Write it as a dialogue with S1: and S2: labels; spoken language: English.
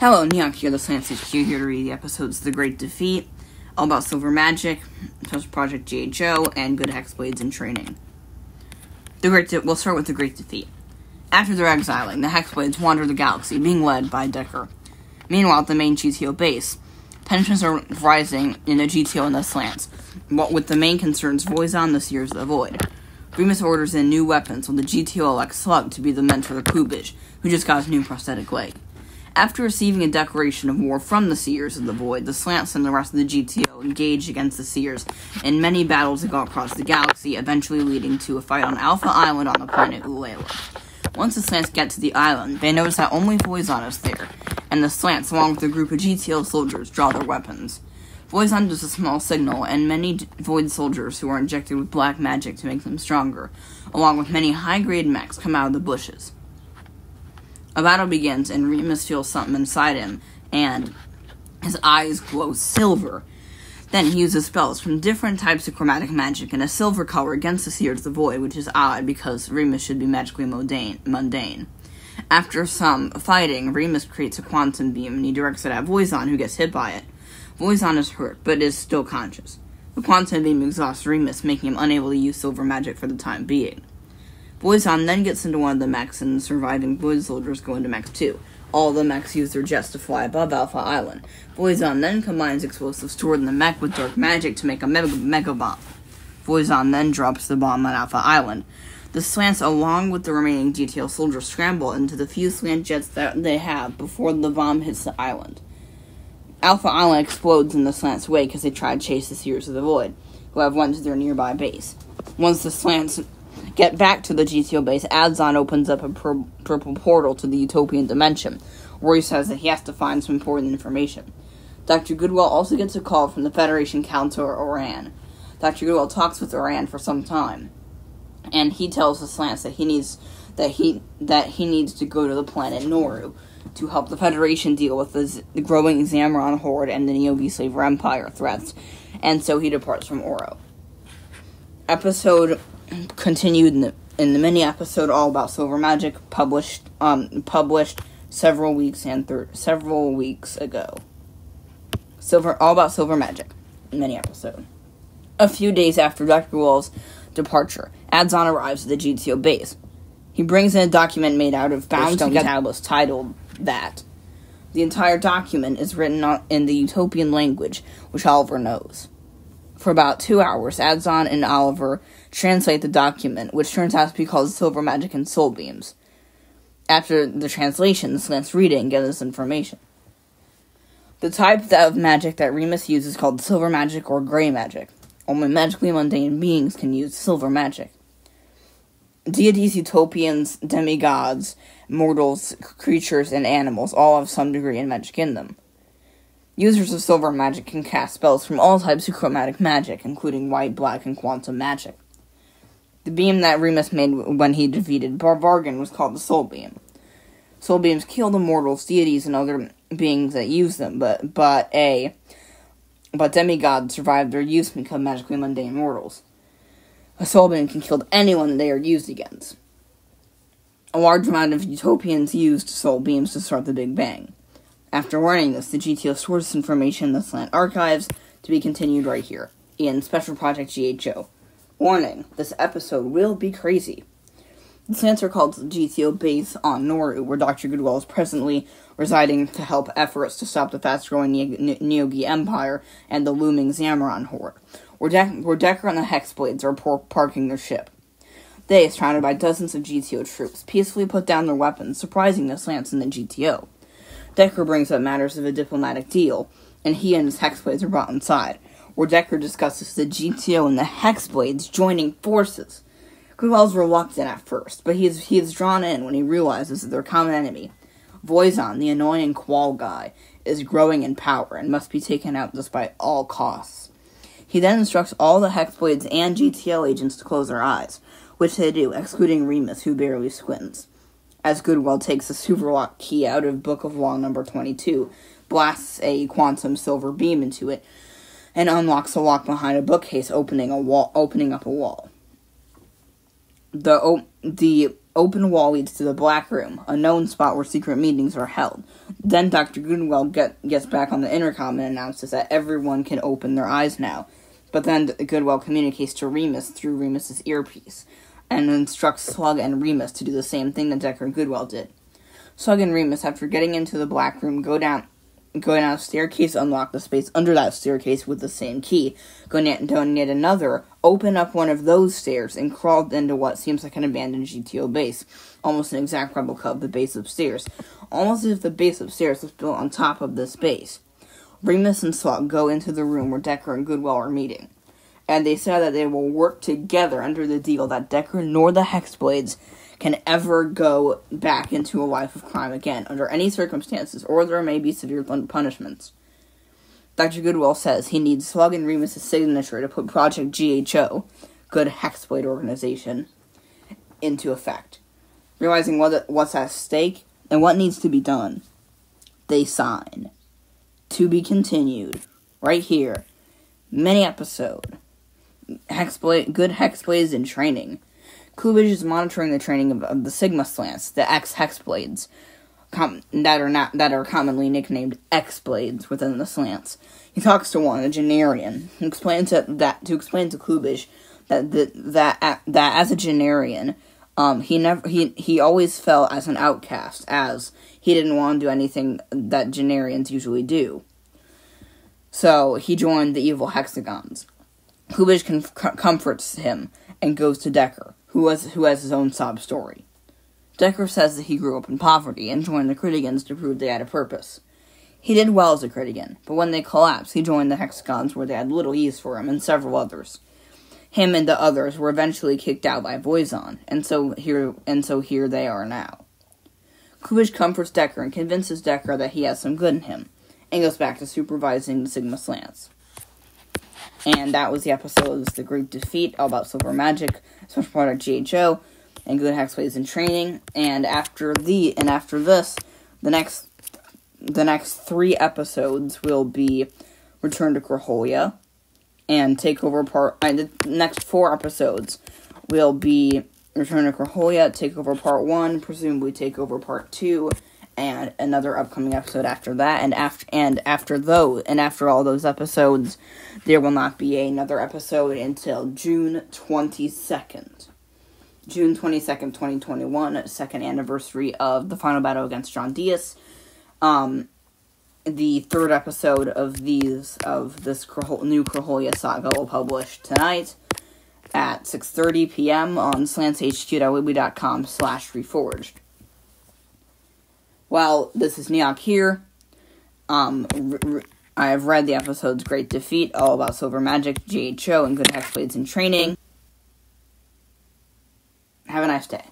S1: Hello, Neon here, the Slants HQ here to read the episodes The Great Defeat, All About Silver Magic, Special Project GHO, and Good Hexblades in Training. The Great De- we'll start with The Great Defeat. After their exiling, the Hexblades wander the galaxy, being led by Decker. Meanwhile, at the main GTO base, tensions are rising in the GTO and the Slants, what with the main concerns Voizon, the Seers the Void. Remus orders in new weapons, with the GTO elects Slug to be the mentor of Kubij, who just got his new prosthetic leg. After receiving a declaration of war from the Seers of the Void, the Slants and the rest of the GTO engage against the Seers in many battles that go across the galaxy, eventually leading to a fight on Alpha Island on the planet Ulela. Once the Slants get to the island, they notice that only Voizon is there, and the Slants, along with a group of GTO soldiers, draw their weapons. Voizon does a small signal, and many Void soldiers who are injected with black magic to make them stronger, along with many high grade mechs, come out of the bushes. A battle begins, and Remus feels something inside him, and his eyes glow silver. Then he uses spells from different types of chromatic magic in a silver color against the Seers of the Void, which is odd because Remus should be magically mundane. After some fighting, Remus creates a quantum beam and he directs it at Voizon, who gets hit by it. Voizon is hurt, but is still conscious. The quantum beam exhausts Remus, making him unable to use silver magic for the time being. Voizon then gets into one of the mechs, and surviving Void soldiers go into mech 2. All the mechs use their jets to fly above Alpha Island. Voizon then combines explosives stored in the mech with dark magic to make a mega, mega bomb. Voizon then drops the bomb on Alpha Island. The slants, along with the remaining detail soldiers, scramble into the few slant jets that they have before the bomb hits the island. Alpha Island explodes in the slants' wake as they try to chase the Seers of the Void, who have went to their nearby base. Once the slants get back to the GTO base, Adzon opens up a pur- purple portal to the utopian dimension, where he says that he has to find some important information. Dr. Goodwill also gets a call from the Federation counselor Oran. Dr. Goodwill talks with Oran for some time, and he tells the Slants that he needs that he that he needs to go to the planet Noru to help the Federation deal with the, the growing Zamron horde and the Neogi Slaver Empire threats, and so he departs from Oro. Episode continued in the in the mini episode all about silver magic published um published several weeks and thir- several weeks ago. Silver all about silver magic mini episode. A few days after Dr. Wall's departure, Adzon arrives at the GTO base. He brings in a document made out of bound stone tablets titled that. The entire document is written on, in the utopian language, which Oliver knows. For about two hours, Adzon and Oliver translate the document, which turns out to be called Silver Magic and Soul Beams. After the translation, the Slants read it and get this information. The type of magic that Remus uses is called Silver Magic or Gray Magic. Only magically mundane beings can use silver magic. Deities, utopians, demigods, mortals, creatures, and animals all have some degree of magic in them. Users of silver magic can cast spells from all types of chromatic magic, including white, black, and quantum magic. The beam that Remus made when he defeated Barvargan was called the Soul Beam. Soul beams kill the mortals, deities, and other beings that use them, but but a but demigods survive their use and become magically mundane mortals. A soul beam can kill anyone they are used against. A large amount of utopians used soul beams to start the Big Bang. After learning this, the GTO stores this information in the Slant archives to be continued right here in Special Project GHO. Warning: This episode will be crazy. The Slants are called the GTO base on Noru, where Dr. Goodwill is presently residing to help efforts to stop the fast-growing Ne- Neogi Empire and the looming Zamron horde, where, De- where Decker and the Hexblades are por- parking their ship. They, surrounded by dozens of GTO troops, peacefully put down their weapons, surprising the Slants and the GTO. Decker brings up matters of a diplomatic deal, and he and his Hexblades are brought inside, where Decker discusses the GTO and the Hexblades joining forces. Goodwell's reluctant at first, but he is, he is drawn in when he realizes that their common enemy, Voizon, the annoying Qual guy, is growing in power and must be taken out despite all costs. He then instructs all the Hexblades and GTO agents to close their eyes, which they do, excluding Remus, who barely squints. As Goodwell takes the Superlock key out of Book of Law number 22, blasts a quantum silver beam into it, and unlocks a lock behind a bookcase, opening a wall, opening up a wall. The o- the open wall leads to the Black Room, a known spot where secret meetings are held. Then Dr. Goodwell get, gets back on the intercom and announces that everyone can open their eyes now. But then Goodwell communicates to Remus through Remus's earpiece and instructs Slug and Remus to do the same thing that Decker and Goodwill did. Slug and Remus, after getting into the Black Room, go down go down a staircase, unlock the space under that staircase with the same key. Go down yet another, open up one of those stairs, and crawl into what seems like an abandoned GTO base. Almost an exact replica of the base upstairs. Almost as if the base upstairs was built on top of this base. Remus and Slug go into the room where Decker and Goodwill are meeting. And they said that they will work together under the deal that Decker nor the Hexblades can ever go back into a life of crime again under any circumstances, or there may be severe punishments. Dr. Goodwill says he needs Slug and Remus' signature to put Project GHO, Good Hexblade Organization, into effect. Realizing what, what's at stake and what needs to be done, they sign. To be continued, right here. Mini episode. Hexblade, good Hexblades in training. Klubich is monitoring the training of, of the Sigma slants, the X hex blades, com- that are not that are commonly nicknamed X blades within the slants. He talks to one, a Genarian, who explains to, that to explain to Klubich that the, that that as a Genarian, um, he never he he always felt as an outcast, as he didn't want to do anything that Genarians usually do. So he joined the evil hexagons. Klubich com- comforts him and goes to Decker who has who has his own sob story. Decker says that he grew up in poverty and joined the Criticans to prove they had a purpose. He did well as a Critican, but when they collapsed, he joined the Hexagons where they had little use for him and several others. Him and the others were eventually kicked out by Voizon, and so here and so here they are now. Klubich comforts Decker and convinces Decker that he has some good in him, and goes back to supervising the Sigma Slants. And that was the episode of The Great Defeat, all about silver magic, special part of GHO, and good hexblades in training. And after the and after this, the next the next three episodes will be Return to Corholia and Takeover Part. And the next four episodes will be Return to Corholia, Takeover Part One, presumably Takeover Part Two, and another upcoming episode after that. And after and after those and after all those episodes there will not be another episode until June 22nd. June 22nd, 2021, second anniversary of the final battle against John Diaz. Um, the third episode of these of this new Corholia saga will publish tonight at 6.30 p.m. on slantshq.weebly.com slash reforged. Well, this is Neok here. Um, I have read the episodes Great Defeat, all about silver magic, GHO, and good hexblades in training. Have a nice day.